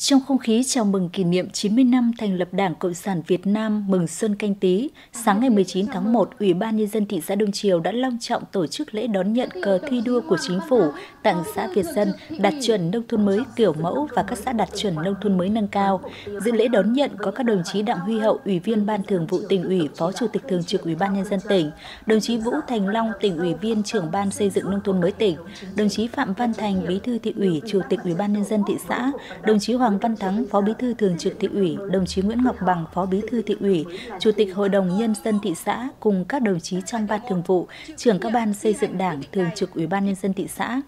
Trong không khí chào mừng kỷ niệm 90 năm thành lập Đảng Cộng sản Việt Nam mừng Xuân Canh Tý, sáng ngày 19 tháng 1, Ủy ban Nhân dân thị xã Đông Triều đã long trọng tổ chức lễ đón nhận cờ thi đua của chính phủ tặng xã Việt Dân đạt chuẩn nông thôn mới kiểu mẫu và các xã đạt chuẩn nông thôn mới nâng cao. Dự lễ đón nhận có các đồng chí Đặng Huy Hậu, Ủy viên Ban Thường vụ tỉnh ủy, Phó Chủ tịch Thường trực Ủy ban Nhân dân tỉnh, đồng chí Vũ Thành Long, tỉnh ủy viên trưởng Ban xây dựng nông thôn mới tỉnh, đồng chí Phạm Văn Thành, Bí thư thị ủy, Chủ tịch Ủy ban Nhân dân thị xã, đồng chí Hoàng Văn Thắng, Phó Bí thư Thường trực Thị ủy, đồng chí Nguyễn Ngọc Bằng, Phó Bí thư Thị ủy, Chủ tịch Hội đồng Nhân dân thị xã cùng các đồng chí trong ban thường vụ, trưởng các ban xây dựng đảng, Thường trực Ủy ban Nhân dân thị xã.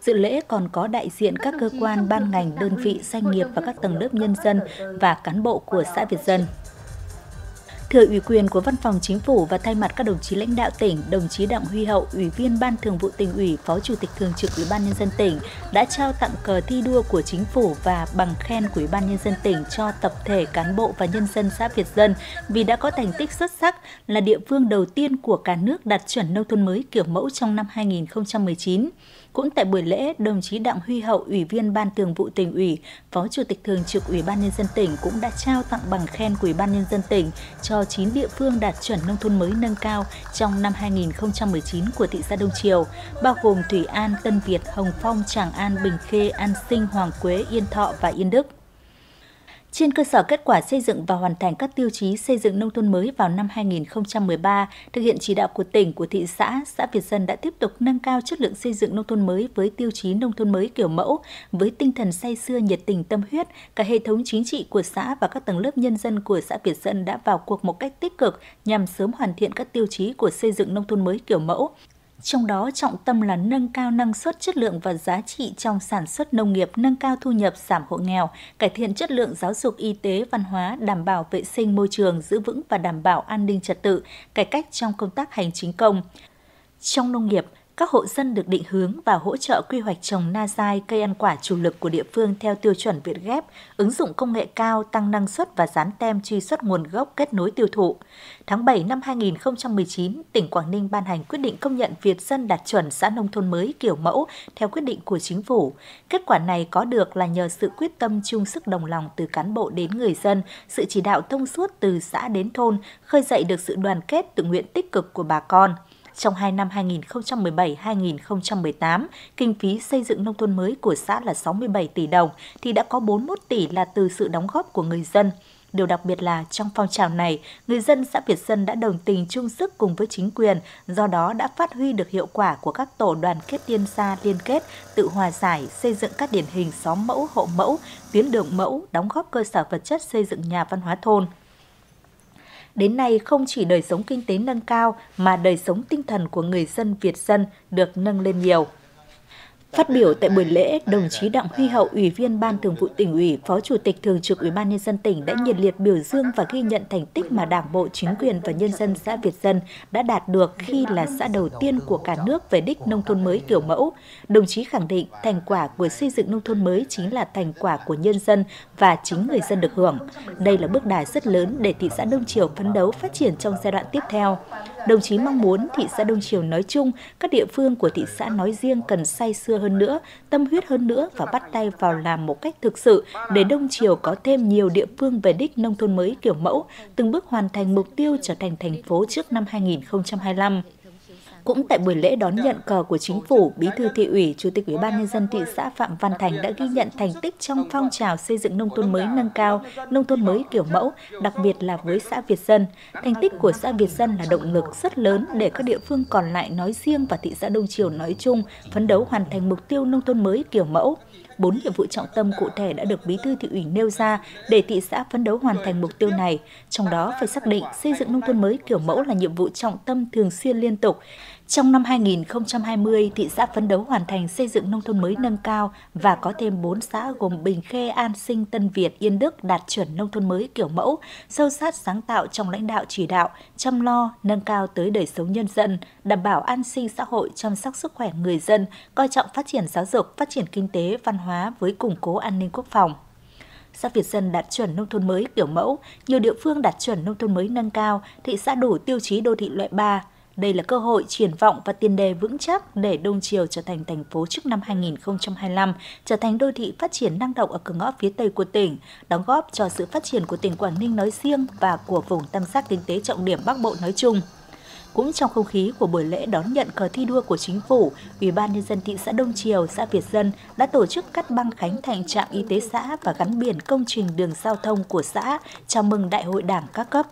Dự lễ còn có đại diện các cơ quan, ban ngành, đơn vị, doanh nghiệp và các tầng lớp nhân dân và cán bộ của xã Việt Dân. Thừa ủy quyền của Văn phòng Chính phủ và thay mặt các đồng chí lãnh đạo tỉnh, đồng chí Đặng Huy Hậu, Ủy viên Ban Thường vụ tỉnh ủy, Phó Chủ tịch Thường trực Ủy ban nhân dân tỉnh đã trao tặng cờ thi đua của Chính phủ và bằng khen của Ủy ban nhân dân tỉnh cho tập thể cán bộ và nhân dân xã Việt Dân vì đã có thành tích xuất sắc là địa phương đầu tiên của cả nước đạt chuẩn nông thôn mới kiểu mẫu trong năm 2019. Cũng tại buổi lễ, đồng chí Đặng Huy Hậu, Ủy viên Ban Thường vụ tỉnh ủy, Phó Chủ tịch Thường trực Ủy ban nhân dân tỉnh cũng đã trao tặng bằng khen của Ủy ban nhân dân tỉnh cho 9 địa phương đạt chuẩn nông thôn mới nâng cao trong năm 2019 của thị xã Đông Triều, bao gồm Thủy An, Tân Việt, Hồng Phong, Tràng An, Bình Khê, An Sinh, Hoàng Quế, Yên Thọ và Yên Đức. Trên cơ sở kết quả xây dựng và hoàn thành các tiêu chí xây dựng nông thôn mới vào năm 2013, thực hiện chỉ đạo của tỉnh, của thị xã, xã Việt Dân đã tiếp tục nâng cao chất lượng xây dựng nông thôn mới với tiêu chí nông thôn mới kiểu mẫu, với tinh thần say xưa nhiệt tình tâm huyết, cả hệ thống chính trị của xã và các tầng lớp nhân dân của xã Việt Dân đã vào cuộc một cách tích cực nhằm sớm hoàn thiện các tiêu chí của xây dựng nông thôn mới kiểu mẫu, trong đó trọng tâm là nâng cao năng suất chất lượng và giá trị trong sản xuất nông nghiệp, nâng cao thu nhập, giảm hộ nghèo, cải thiện chất lượng giáo dục y tế, văn hóa, đảm bảo vệ sinh môi trường, giữ vững và đảm bảo an ninh trật tự, cải cách trong công tác hành chính công. Trong nông nghiệp, các hộ dân được định hướng và hỗ trợ quy hoạch trồng na dai cây ăn quả chủ lực của địa phương theo tiêu chuẩn Việt ghép, ứng dụng công nghệ cao, tăng năng suất và dán tem truy xuất nguồn gốc kết nối tiêu thụ. Tháng 7 năm 2019, tỉnh Quảng Ninh ban hành quyết định công nhận Việt dân đạt chuẩn xã nông thôn mới kiểu mẫu theo quyết định của chính phủ. Kết quả này có được là nhờ sự quyết tâm chung sức đồng lòng từ cán bộ đến người dân, sự chỉ đạo thông suốt từ xã đến thôn, khơi dậy được sự đoàn kết tự nguyện tích cực của bà con trong hai năm 2017-2018, kinh phí xây dựng nông thôn mới của xã là 67 tỷ đồng, thì đã có 41 tỷ là từ sự đóng góp của người dân. Điều đặc biệt là trong phong trào này, người dân xã Việt Dân đã đồng tình chung sức cùng với chính quyền, do đó đã phát huy được hiệu quả của các tổ đoàn kết liên gia liên kết, tự hòa giải, xây dựng các điển hình xóm mẫu, hộ mẫu, tuyến đường mẫu, đóng góp cơ sở vật chất xây dựng nhà văn hóa thôn. Đến nay không chỉ đời sống kinh tế nâng cao, mà đời sống tinh thần của người dân Việt dân được nâng lên nhiều. Phát biểu tại buổi lễ, đồng chí Đặng Huy Hậu, Ủy viên Ban Thường vụ tỉnh ủy, Phó Chủ tịch Thường trực Ủy ban nhân dân tỉnh đã nhiệt liệt biểu dương và ghi nhận thành tích mà Đảng bộ, chính quyền và nhân dân xã Việt Dân đã đạt được khi là xã đầu tiên của cả nước về đích nông thôn mới kiểu mẫu. Đồng chí khẳng định thành quả của xây dựng nông thôn mới chính là thành quả của nhân dân và chính người dân được hưởng. Đây là bước đà rất lớn để thị xã Đông Triều phấn đấu phát triển trong giai đoạn tiếp theo. Đồng chí mong muốn thị xã Đông Triều nói chung, các địa phương của thị xã nói riêng cần say sưa hơn nữa, tâm huyết hơn nữa và bắt tay vào làm một cách thực sự để Đông Triều có thêm nhiều địa phương về đích nông thôn mới kiểu mẫu, từng bước hoàn thành mục tiêu trở thành thành phố trước năm 2025. Cũng tại buổi lễ đón nhận cờ của chính phủ, Bí thư thị ủy, Chủ tịch Ủy ban nhân dân thị xã Phạm Văn Thành đã ghi nhận thành tích trong phong trào xây dựng nông thôn mới nâng cao, nông thôn mới kiểu mẫu, đặc biệt là với xã Việt Dân. Thành tích của xã Việt Dân là động lực rất lớn để các địa phương còn lại nói riêng và thị xã Đông Triều nói chung phấn đấu hoàn thành mục tiêu nông thôn mới kiểu mẫu bốn nhiệm vụ trọng tâm cụ thể đã được Bí thư thị ủy nêu ra để thị xã phấn đấu hoàn thành mục tiêu này. Trong đó phải xác định xây dựng nông thôn mới kiểu mẫu là nhiệm vụ trọng tâm thường xuyên liên tục. Trong năm 2020, thị xã phấn đấu hoàn thành xây dựng nông thôn mới nâng cao và có thêm 4 xã gồm Bình Khê, An Sinh, Tân Việt, Yên Đức đạt chuẩn nông thôn mới kiểu mẫu, sâu sát sáng tạo trong lãnh đạo chỉ đạo, chăm lo, nâng cao tới đời sống nhân dân, đảm bảo an sinh xã hội, chăm sóc sức khỏe người dân, coi trọng phát triển giáo dục, phát triển kinh tế, văn hóa với củng cố an ninh quốc phòng. Xã Việt Dân đạt chuẩn nông thôn mới kiểu mẫu, nhiều địa phương đạt chuẩn nông thôn mới nâng cao, thị xã đủ tiêu chí đô thị loại 3, đây là cơ hội triển vọng và tiền đề vững chắc để Đông Triều trở thành thành phố trước năm 2025, trở thành đô thị phát triển năng động ở cửa ngõ phía Tây của tỉnh, đóng góp cho sự phát triển của tỉnh Quảng Ninh nói riêng và của vùng tam giác kinh tế trọng điểm Bắc Bộ nói chung. Cũng trong không khí của buổi lễ đón nhận cờ thi đua của chính phủ, Ủy ban nhân dân thị xã Đông Triều, xã Việt Dân đã tổ chức cắt băng khánh thành trạm y tế xã và gắn biển công trình đường giao thông của xã chào mừng Đại hội Đảng các cấp.